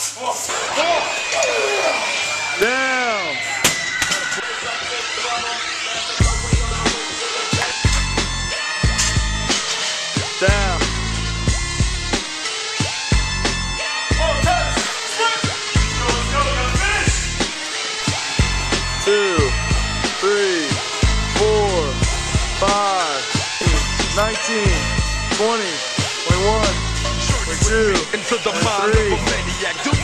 Down. Down. Two, three, four, five, 20, 21, 22, into Zodiac. Do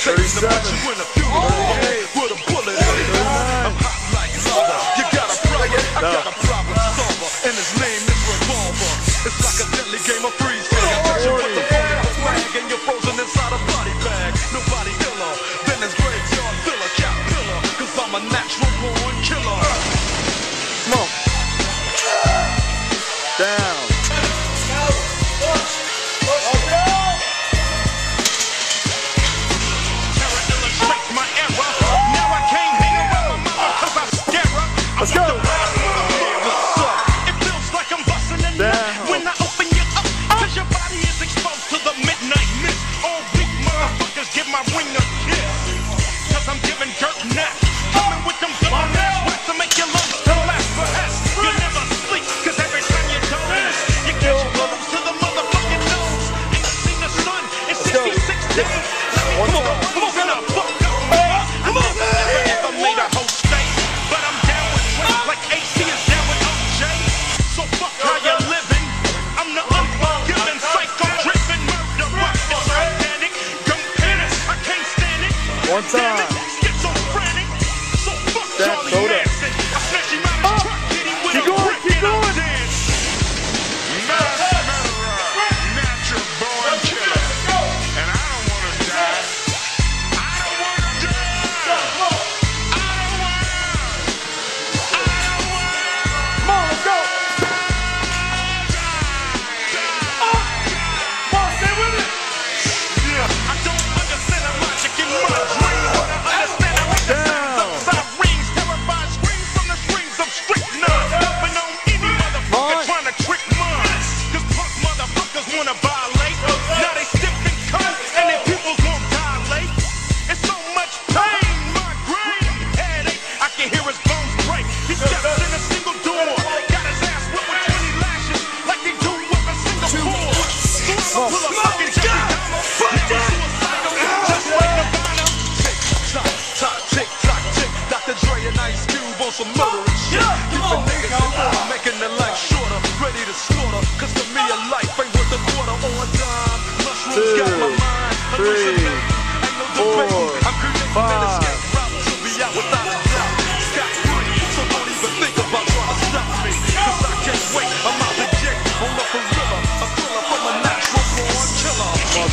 face. I'm hot like a problem? I his name is Revolver. It's like a game of freeze tag. I bet you I'm giving jerk neck. Coming with them thumbnails, to make your lungs you never sleep, cause every time you you catch blows to the motherfucking nose. Ain't seen the sun in 66 days. One time.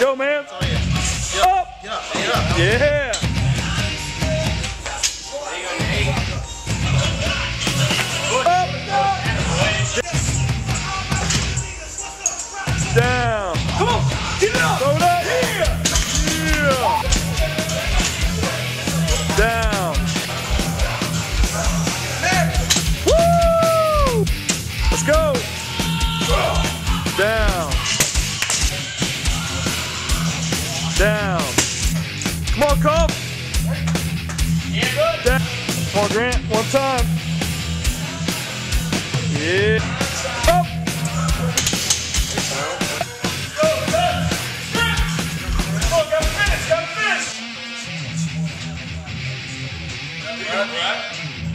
Go, man. Up. Get up. Get up. Yeah. Oh. Yeah, good. Grant, one time. Yeah. Oh.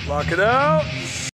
Lock it out.